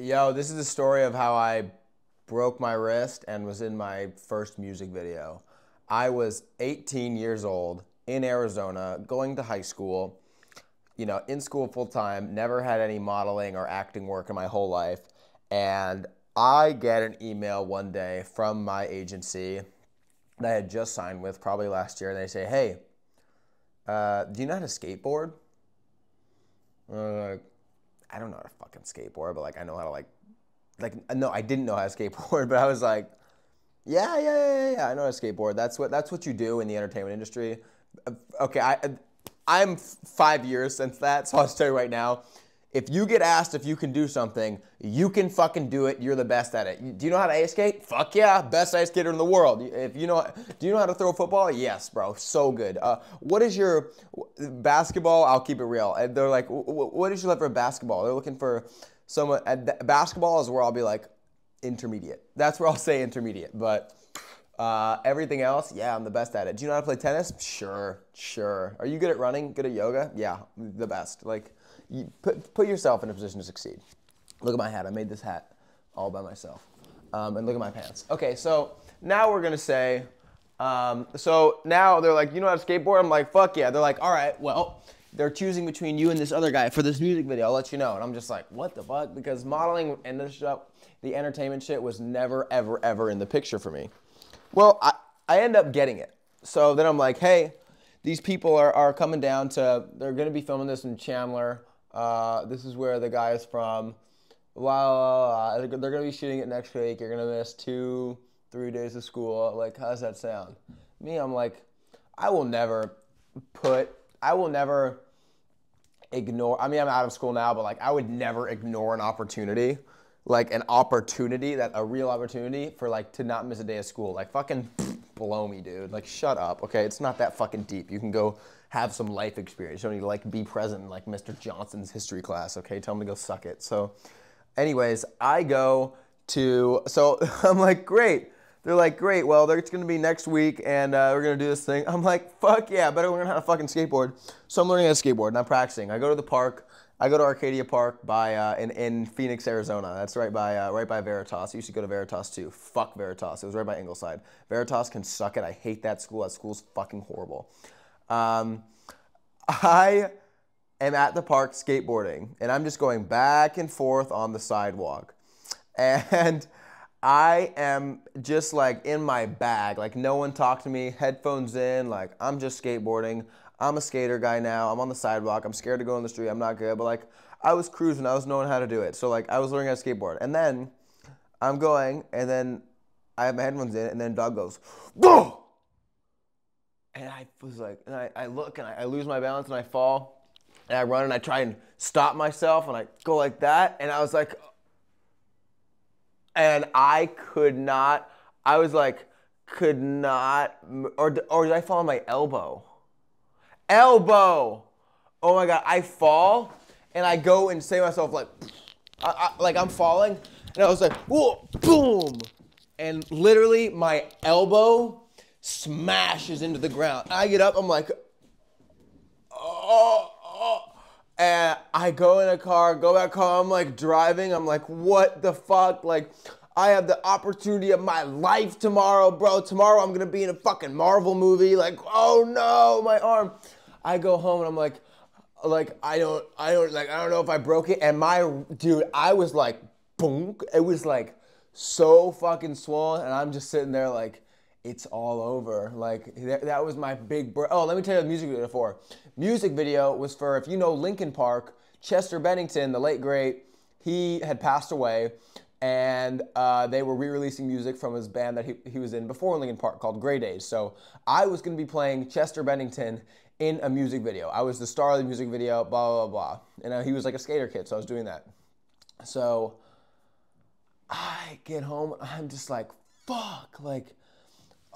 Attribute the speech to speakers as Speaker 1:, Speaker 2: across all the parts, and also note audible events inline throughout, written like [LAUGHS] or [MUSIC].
Speaker 1: Yo, this is the story of how I broke my wrist and was in my first music video. I was 18 years old in Arizona, going to high school, you know, in school full time, never had any modeling or acting work in my whole life. And I get an email one day from my agency that I had just signed with probably last year, and they say, Hey, uh, do you know how to skateboard? Uh, I don't know how to fucking skateboard, but like I know how to like, like no, I didn't know how to [LAUGHS] skateboard, but I was like, yeah, yeah, yeah, yeah, I know how to skateboard. That's what that's what you do in the entertainment industry. Uh, okay, I I'm five years since that, so I'll tell you right now. If you get asked if you can do something, you can fucking do it. You're the best at it. Do you know how to ice skate? Fuck yeah, best ice skater in the world. If you know, do you know how to throw a football? Yes, bro, so good. Uh, what is your basketball? I'll keep it real. They're like, what is your level for basketball? They're looking for someone. Basketball is where I'll be like intermediate. That's where I'll say intermediate, but. Uh, everything else, yeah, I'm the best at it. Do you know how to play tennis? Sure, sure. Are you good at running? Good at yoga? Yeah, the best. Like, you put, put yourself in a position to succeed. Look at my hat. I made this hat all by myself. Um, and look at my pants. Okay, so now we're gonna say, um, so now they're like, you know how to skateboard? I'm like, fuck yeah. They're like, all right, well, they're choosing between you and this other guy for this music video. I'll let you know. And I'm just like, what the fuck? Because modeling and this stuff, the entertainment shit was never, ever, ever in the picture for me. Well, I, I end up getting it. So then I'm like, hey, these people are, are coming down to, they're to be filming this in Chandler. Uh, this is where the guy is from. Wow, they're going to be shooting it next week. You're to miss two, three days of school. Like, how's that sound? Me, I'm like, I will never put, I will never ignore, I mean, I'm out of school now, but like, I would never ignore an opportunity like an opportunity, that a real opportunity for like to not miss a day of school. Like fucking blow me, dude. Like shut up. Okay, it's not that fucking deep. You can go have some life experience. You don't need to like be present in like Mr. Johnson's history class. Okay, tell him to go suck it. So, anyways, I go to so [LAUGHS] I'm like great. They're like, great, well, it's gonna be next week and uh, we're gonna do this thing. I'm like, fuck yeah, better learn how to fucking skateboard. So I'm learning how to skateboard and I'm practicing. I go to the park, I go to Arcadia Park by uh, in, in Phoenix, Arizona. That's right by uh, right by Veritas. I used to go to Veritas too. Fuck Veritas. It was right by Ingleside. Veritas can suck it. I hate that school. That school's fucking horrible. Um, I am at the park skateboarding, and I'm just going back and forth on the sidewalk, and I am just like in my bag. Like no one talked to me. Headphones in. Like I'm just skateboarding. I'm a skater guy now. I'm on the sidewalk. I'm scared to go in the street. I'm not good. But like I was cruising. I was knowing how to do it. So like I was learning how to skateboard. And then I'm going and then I have my headphones in and then dog goes, go! And I was like, and I, I look and I, I lose my balance and I fall. And I run and I try and stop myself and I go like that. And I was like, and I could not, I was like, could not, or, or did I fall on my elbow? Elbow. Oh my God, I fall and I go and say to myself like, [SNIFFS] I, I, like I'm falling, and I was like, whoa, boom, and literally my elbow smashes into the ground. I get up, I'm like, oh, oh. and I go in a car, go back home, I'm like driving, I'm like, what the fuck, like. I have the opportunity of my life tomorrow, bro. Tomorrow I'm gonna be in a fucking Marvel movie. Like, oh no, my arm. I go home and I'm like, like I don't, I don't like, I don't know if I broke it. And my dude, I was like, boom. It was like so fucking swollen, and I'm just sitting there like, it's all over. Like that, that was my big. Bro- oh, let me tell you the music video for. Music video was for if you know Linkin Park, Chester Bennington, the late great. He had passed away, and uh, they were re-releasing music from his band that he, he was in before Linkin Park called Grey Daze. So I was going to be playing Chester Bennington in a music video. I was the star of the music video, blah, blah, blah. And uh, he was like a skater kid, so I was doing that. So I get home, I'm just like, fuck, like,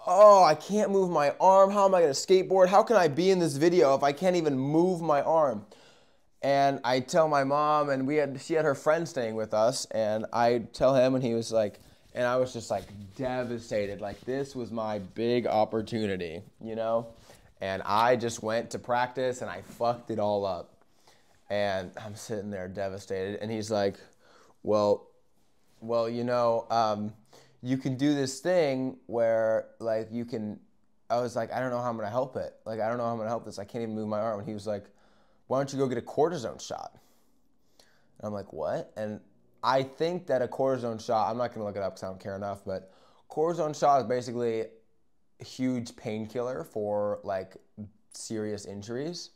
Speaker 1: oh, I can't move my arm. How am I gonna skateboard? How can I be in this video if I can't even move my arm? And I tell my mom, and we had, she had her friend staying with us, and I tell him, and he was like, and I was just like devastated. Like, this was my big opportunity, you know? And I just went to practice and I fucked it all up. And I'm sitting there devastated. And he's like, Well, well, you know, um, you can do this thing where like you can. I was like, I don't know how I'm gonna help it. Like, I don't know how I'm gonna help this. I can't even move my arm. And he was like, Why don't you go get a cortisone shot? And I'm like, What? And I think that a cortisone shot. I'm not gonna look it up because I don't care enough. But cortisone shot is basically huge painkiller for like serious injuries.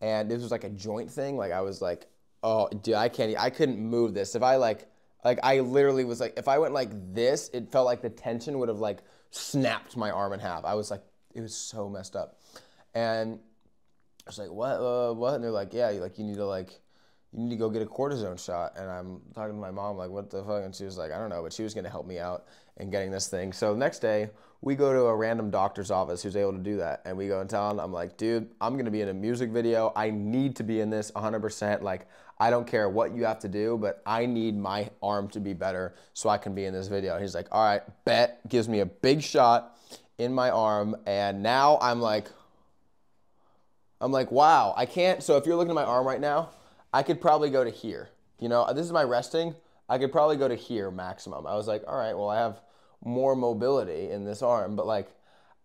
Speaker 1: And this was like a joint thing. Like I was like, oh, dude, I can't. I couldn't move this. If I like like I literally was like, if I went like this, it felt like the tension would have like snapped my arm in half. I was like, it was so messed up. And I was like, what, uh, what? And they're like, yeah, like you need to like, you need to go get a cortisone shot. And I'm talking to my mom, like, what the fuck? And she was like, I don't know, but she was gonna help me out in getting this thing. So next day, we go to a random doctor's office who's able to do that. And we go and tell him, I'm like, dude, I'm gonna be in a music video. I need to be in this 100%. Like, I don't care what you have to do, but I need my arm to be better so I can be in this video. He's like, all right, bet, gives me a big shot in my arm. And now I'm like, I'm like, wow, I can't. So if you're looking at my arm right now, I could probably go to here. You know, this is my resting. I could probably go to here maximum. I was like, all right, well, I have more mobility in this arm, but like,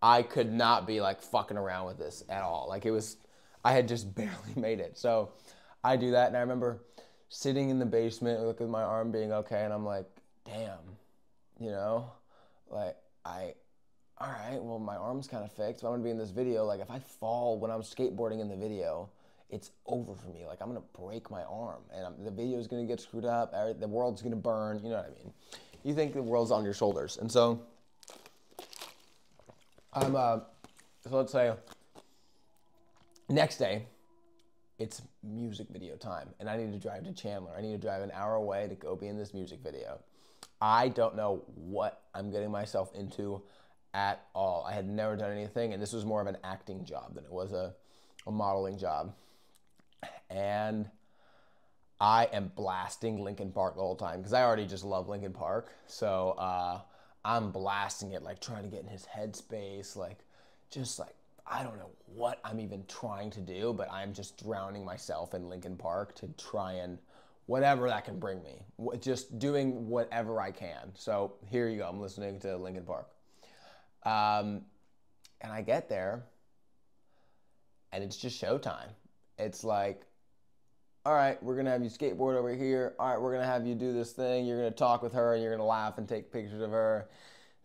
Speaker 1: I could not be like fucking around with this at all. Like, it was, I had just [LAUGHS] barely made it. So, I do that, and I remember sitting in the basement, look at my arm being okay, and I'm like, damn, you know, like I, all right, well my arm's kind of fixed. But I'm gonna be in this video. Like if I fall when I'm skateboarding in the video, it's over for me. Like I'm gonna break my arm, and I'm, the video's gonna get screwed up. The world's gonna burn. You know what I mean? You think the world's on your shoulders, and so I'm. Uh, so let's say next day it's music video time and I need to drive to Chandler. I need to drive an hour away to go be in this music video. I don't know what I'm getting myself into at all. I had never done anything and this was more of an acting job than it was a, a modeling job. And I am blasting Linkin Park the whole time because I already just love Linkin Park. So uh, I'm blasting it, like trying to get in his headspace, like just like I don't know what I'm even trying to do, but I'm just drowning myself in Linkin Park to try and whatever that can bring me. Just doing whatever I can. So here you go. I'm listening to Linkin Park. Um, and I get there, and it's just showtime. It's like, all right, we're gonna have you skateboard over here. All right, we're gonna have you do this thing. You're gonna talk with her, and you're gonna laugh and take pictures of her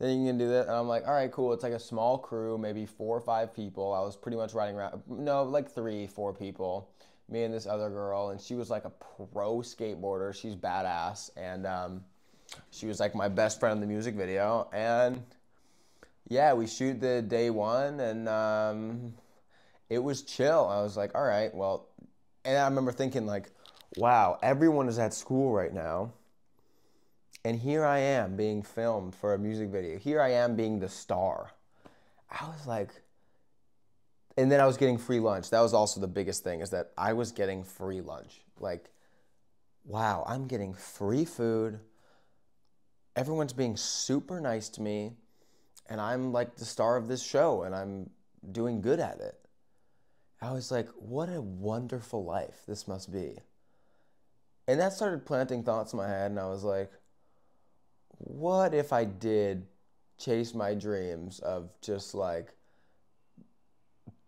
Speaker 1: then you can do that. And I'm like, all right, cool. It's like a small crew, maybe four or five people. I was pretty much riding around, no, like three, four people. Me and this other girl, and she was like a pro skateboarder. She's badass, and um, she was like my best friend in the music video. And yeah, we shoot the day one, and um, it was chill. I was like, all right, well, and I remember thinking like, wow, everyone is at school right now and here I am being filmed for a music video. Here I am being the star. I was like, and then I was getting free lunch. That was also the biggest thing is that I was getting free lunch. Like, wow, I'm getting free food. Everyone's being super nice to me. And I'm like the star of this show and I'm doing good at it. I was like, what a wonderful life this must be. And that started planting thoughts in my head. And I was like, what if I did chase my dreams of just like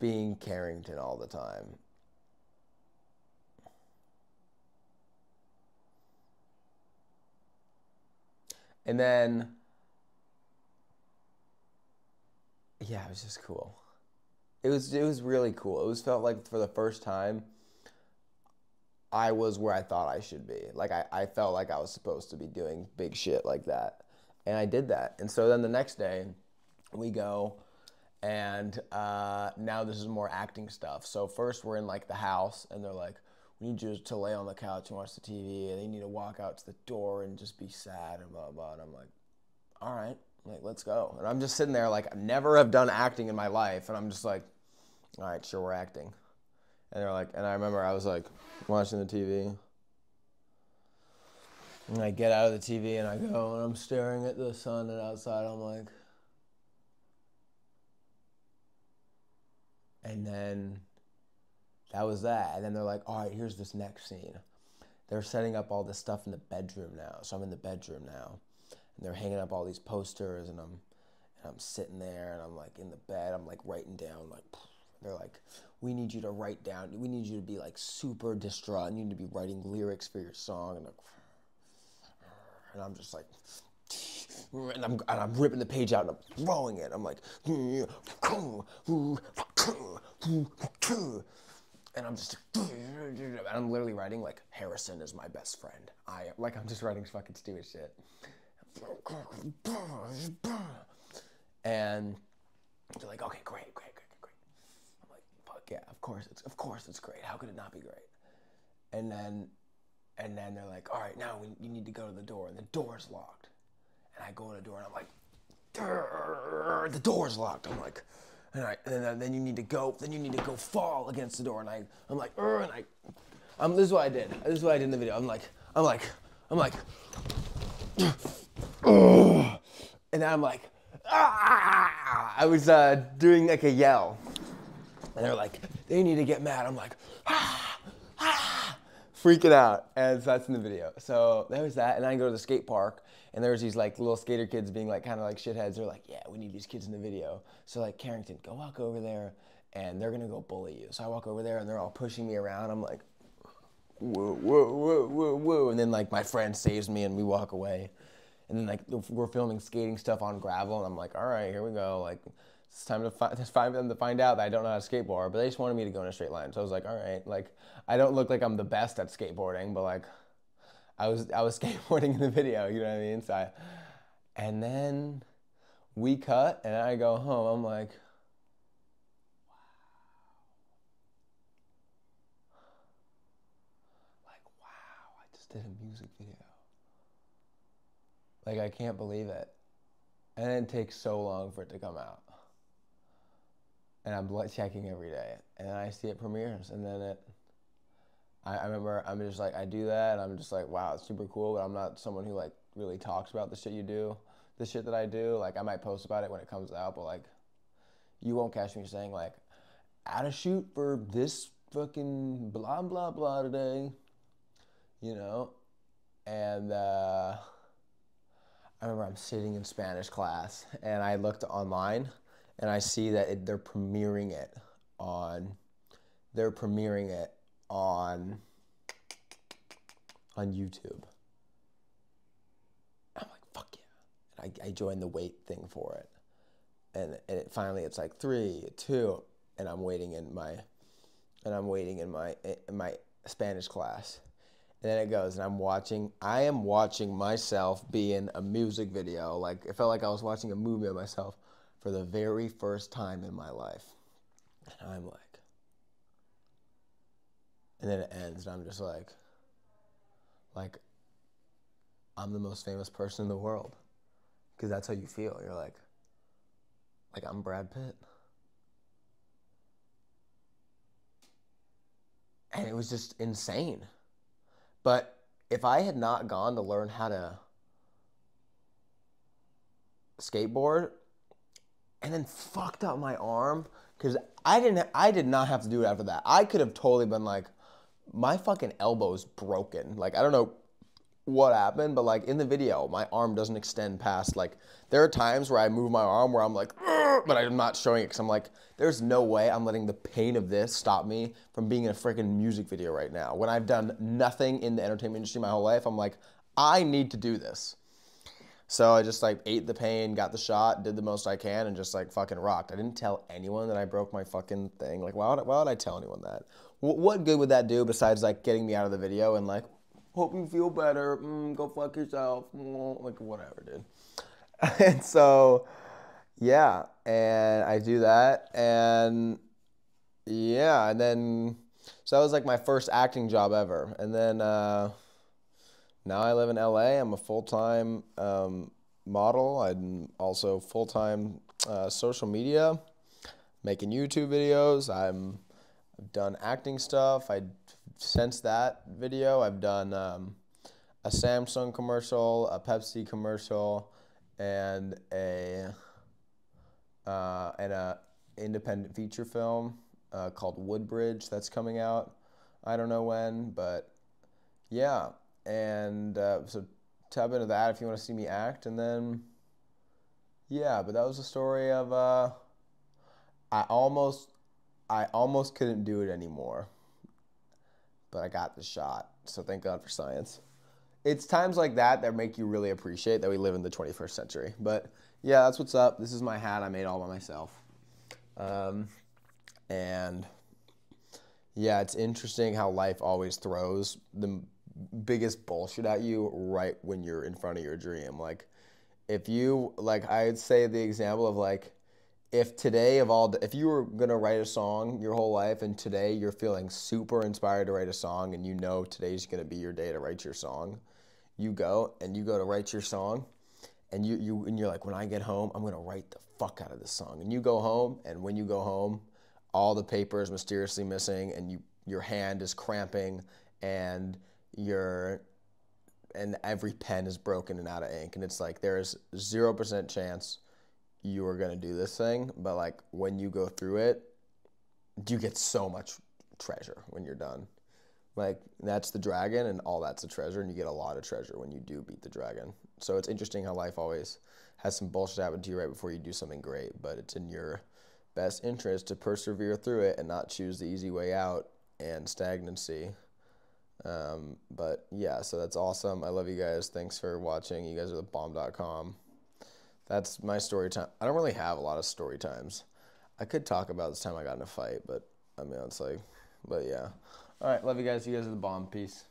Speaker 1: being Carrington all the time? And then, yeah, it was just cool. It was it was really cool. It was felt like for the first time I was where I thought I should be. Like I, I felt like I was supposed to be doing big shit like that. And I did that. And so then the next day we go and uh, now this is more acting stuff. So first we're in like the house and they're like, we need you to lay on the couch and watch the TV and they need to walk out to the door and just be sad and blah blah. And I'm like, all right, like let's go. And I'm just sitting there like I never have done acting in my life, and I'm just like, all right, sure we're acting. And they're like, and I remember I was like watching the TV. And I get out of the TV and I go and I'm staring at the sun and outside I'm like, and then that was that. And then they're like, all right, here's this next scene. they're setting up all this stuff in the bedroom now. So I'm in the bedroom now, and they're hanging up all these posters, and I'm and I'm sitting there, and I'm like in the bed, I'm like writing down like. They're like, we need you to write down. We need you to be like super distraught. And you need to be writing lyrics for your song, and like, and I'm just like, and I'm, and I'm ripping the page out and I'm throwing it. I'm like, and I'm just, and I'm literally writing like Harrison is my best friend. I like I'm just writing fucking stupid shit. And they're like, okay, great, great. I'm yeah, of course it's of course it's great. How could it not be great? And then and then they're like, all right, now we, you need to go to the door, and the door's locked. And I go to the door, and I'm like, the door's locked. I'm like, and, I, and then, then you need to go, then you need to go fall against the door, and I, I'm like, and I, um, this is what I did. This is what I did in the video. I'm like, I'm like, I'm like, and then I'm like, ah! I was uh, doing like a yell, and they're like, they need to get mad. I'm like, ah, ah freaking out. And so that's in the video. So that was that. And I go to the skate park and there's these like little skater kids being like kind of like shitheads. They're like, yeah, we need these kids in the video. So like Carrington, go walk over there and they're gonna go bully you. So I walk over there and they're all pushing me around. I'm like, whoa, whoa, whoa, whoa, whoa. And then like my friend saves me and we walk away. And then like we're filming skating stuff on gravel and I'm like, all right, here we go. Like it's time to [LAUGHS] find, it's time for them to find out that I don't know how to skateboard, but they just wanted me to go in a straight line. So I was like, all right, like I don't look like I'm the best at skateboarding, but like I was I was [LAUGHS] skateboarding in the video, you know what I mean? So I, and then we cut and I go home. I'm like, wow. Like, wow, I just did a music video. Like I can't believe it. And it takes so long for it to come out and I'm blood checking every day, and then I see it premieres, and then it. I, I remember I'm just like I do that, and I'm just like, wow, it's super cool. But I'm not someone who like really talks about the shit you do, the shit that I do. Like I might post about it when it comes out, but like, you won't catch me saying like, "At a shoot for this fucking blah blah blah today," you know, and. uh I remember I'm sitting in Spanish class and I looked online and I see that it, they're premiering it on they're premiering it on on YouTube. I'm like, fuck yeah. And I, I joined the wait thing for it. And, and it, finally it's like three, two, and I'm waiting in my and I'm waiting in my in my Spanish class. And then it goes, and I'm watching. I am watching myself be in a music video. Like it felt like I was watching a movie of myself for the very first time in my life. And I'm like, and then it ends, and I'm just like, like, I'm the most famous person in the world. Because that's how you feel. You're like, like, I'm Brad Pitt. And it was just insane. But if I had not gone to learn how to skateboard and then fucked up my arm because I didn't. I did not have to do it after that. I could have totally been like, my fucking elbow's broken. Like I don't know what happened, but like in the video, my arm doesn't extend past like. There are times where I move my arm where I'm like, but I'm not showing it because I'm like, there's no way I'm letting the pain of this stop me from being in a freaking music video right now. When I've done nothing in the entertainment industry my whole life, I'm like, I need to do this. So I just like ate the pain, got the shot, did the most I can, and just like fucking rocked. I didn't tell anyone that I broke my fucking thing. Like, why would I, why would I tell anyone that? W- what good would that do besides like getting me out of the video and like, hope you feel better, mm, go fuck yourself, like whatever, dude. [LAUGHS] and so, yeah, and I do that, and yeah, and then so that was like my first acting job ever, and then. uh now I live in LA. I'm a full time um, model. I'm also full time uh, social media, making YouTube videos. I'm I've done acting stuff. I since that video, I've done um, a Samsung commercial, a Pepsi commercial, and a uh, and a independent feature film uh, called Woodbridge that's coming out. I don't know when, but yeah, and uh, so tap into that if you want to see me act, and then yeah, but that was the story of uh, I almost I almost couldn't do it anymore, but I got the shot. So thank God for science. It's times like that that make you really appreciate that we live in the 21st century. But yeah, that's what's up. This is my hat I made all by myself. Um, and yeah, it's interesting how life always throws the biggest bullshit at you right when you're in front of your dream. Like, if you, like, I'd say the example of like, if today of all, if you were gonna write a song your whole life and today you're feeling super inspired to write a song and you know today's gonna be your day to write your song, you go and you go to write your song and you, you and you're like, when I get home, I'm gonna write the fuck out of this song. And you go home, and when you go home, all the paper is mysteriously missing, and you your hand is cramping, and your and every pen is broken and out of ink, and it's like there is zero percent chance you are gonna do this thing, but like when you go through it, you get so much treasure when you're done. Like that's the dragon, and all that's a treasure, and you get a lot of treasure when you do beat the dragon. So it's interesting how life always has some bullshit happen to you right before you do something great, but it's in your best interest to persevere through it and not choose the easy way out and stagnancy. Um, but yeah, so that's awesome. I love you guys. Thanks for watching. You guys are the bomb.com. That's my story time. I don't really have a lot of story times. I could talk about this time I got in a fight, but I mean, it's like, but yeah. All right, love you guys. You guys are the bomb. Peace.